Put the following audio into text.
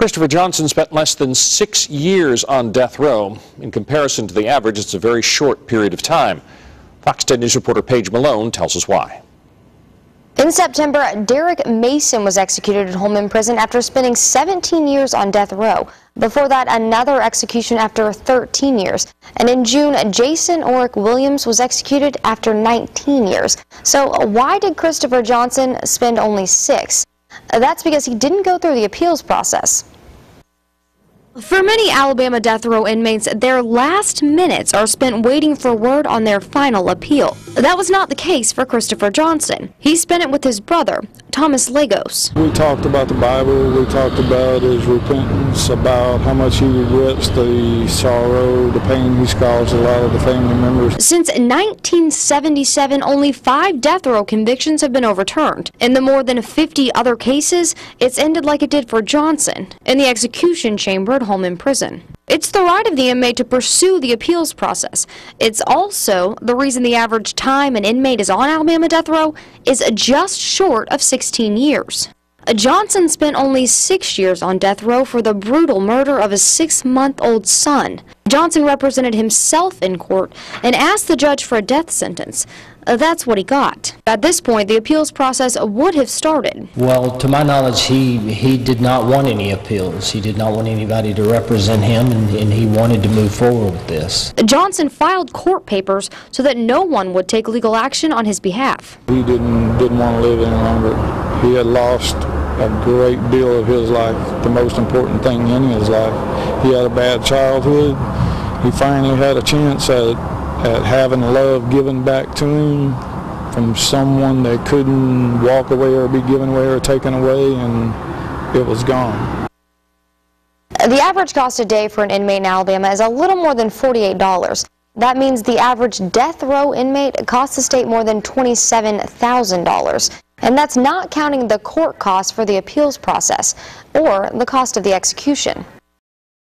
Christopher Johnson spent less than six years on death row. In comparison to the average, it's a very short period of time. Fox 10 News reporter Paige Malone tells us why. In September, Derrick Mason was executed at Holman Prison after spending 17 years on death row. Before that, another execution after 13 years. And in June, Jason Oric Williams was executed after 19 years. So why did Christopher Johnson spend only six? That's because he didn't go through the appeals process. For many Alabama death row inmates, their last minutes are spent waiting for word on their final appeal. That was not the case for Christopher Johnson. He spent it with his brother, Thomas Lagos. We talked about the Bible, we talked about his repentance, about how much he regrets the sorrow, the pain he's caused a lot of the family members. Since 1977, only five death row convictions have been overturned. In the more than 50 other cases, it's ended like it did for Johnson, in the execution chamber at Holman Prison. It's the right of the inmate to pursue the appeals process. It's also the reason the average time an inmate is on Alabama death row is just short of 16 years. Johnson spent only six years on death row for the brutal murder of his six-month-old son. Johnson represented himself in court and asked the judge for a death sentence. Uh, that's what he got. At this point, the appeals process would have started. Well, to my knowledge, he, he did not want any appeals. He did not want anybody to represent him, and, and he wanted to move forward with this. Johnson filed court papers so that no one would take legal action on his behalf. He didn't, didn't want to live any longer. He had lost a great deal of his life, the most important thing in his life. He had a bad childhood. He finally had a chance at at having love given back to him from someone that couldn't walk away or be given away or taken away, and it was gone. The average cost a day for an inmate in Alabama is a little more than $48. That means the average death row inmate costs the state more than $27,000. And that's not counting the court costs for the appeals process or the cost of the execution.